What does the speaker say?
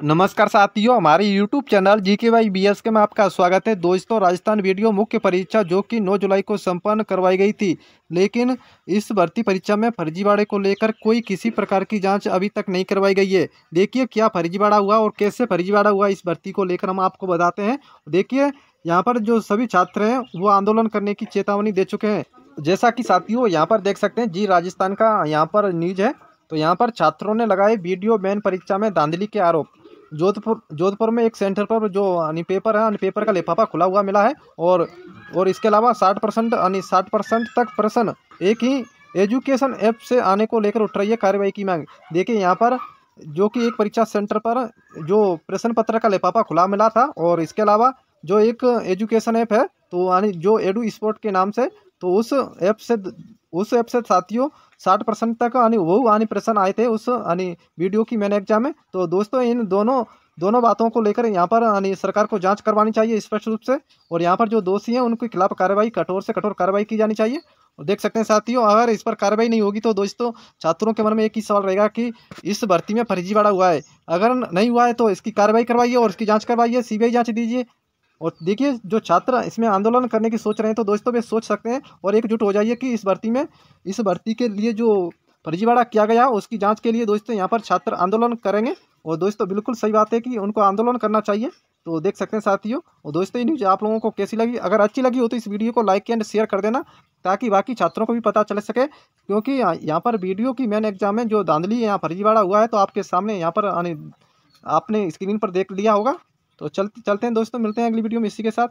नमस्कार साथियों, हमारे YouTube चैनल जी के वाई बी एस के में आपका स्वागत है। दोस्तों, राजस्थान वीडियो मुख्य परीक्षा जो कि 9 जुलाई को संपन्न करवाई गई थी, लेकिन इस भर्ती परीक्षा में फर्जीवाड़े को लेकर कोई किसी प्रकार की जाँच अभी तक नहीं करवाई गई है। देखिए, क्या फर्जीवाड़ा हुआ और कैसे फर्जीवाड़ा हुआ इस भर्ती को लेकर हम आपको बताते हैं। देखिए, यहाँ पर जो सभी छात्र हैं, वो आंदोलन करने की चेतावनी दे चुके हैं। जैसा कि साथियों, यहाँ पर देख सकते हैं, जी राजस्थान का यहाँ पर न्यूज़ है। तो यहाँ पर छात्रों ने लगाए वीडियो बैन परीक्षा में धांधली के आरोप। जोधपुर जोधपुर में एक सेंटर पर जो यानी पेपर है, यानी पेपर का लिफाफा खुला हुआ मिला है और और इसके अलावा साठ परसेंट, यानी साठ परसेंट तक प्रश्न एक ही एजुकेशन ऐप से आने को लेकर उठ रही है कार्रवाई की मांग। देखिए यहाँ पर जो कि एक परीक्षा सेंटर पर जो प्रश्न पत्र का लिफाफा खुला मिला था और इसके अलावा जो एक एजुकेशन ऐप है तो यानी जो एडू स्पोर्ट के नाम से तो उस ऐप से उस से साथियों, साठ परसेंट तक यानी वो यानी प्रश्न आए थे उस यानी वीडियो की मैंने एग्ज़ाम में। तो दोस्तों, इन दोनों दोनों बातों को लेकर यहाँ पर यानी सरकार को जाँच करवानी चाहिए स्पष्ट रूप से। और यहाँ पर जो दोषी हैं, उनके खिलाफ कार्रवाई, कठोर से कठोर कार्रवाई की जानी चाहिए। और देख सकते हैं साथियों, अगर इस पर कार्रवाई नहीं होगी तो दोस्तों, छात्रों के मन में एक ही सवाल रहेगा कि इस भर्ती में फर्जीवाड़ा हुआ है। अगर नहीं हुआ है तो इसकी कार्रवाई करवाइए और इसकी जाँच करवाइए सी जाँच दीजिए। और देखिए, जो छात्र इसमें आंदोलन करने की सोच रहे हैं तो दोस्तों, वे सोच सकते हैं और एकजुट हो जाइए कि इस भर्ती में, इस भर्ती के लिए जो फर्जीवाड़ा किया गया, उसकी जाँच के लिए दोस्तों यहाँ पर छात्र आंदोलन करेंगे। और दोस्तों, बिल्कुल सही बात है कि उनको आंदोलन करना चाहिए। तो देख सकते हैं साथियों, और दोस्तों, ये न्यूज़ आप लोगों को कैसी लगी? अगर अच्छी लगी हो तो इस वीडियो को लाइक एंड शेयर कर देना, ताकि बाकी छात्रों को भी पता चल सके। क्योंकि यहाँ पर वीडियो की मेन एग्ज़ाम में जो धांधली यहाँ फर्जीवाड़ा हुआ है तो आपके सामने यहाँ पर आपने स्क्रीन पर देख लिया होगा। तो चलते चलते हैं दोस्तों मिलते हैं अगली वीडियो में इसी के साथ।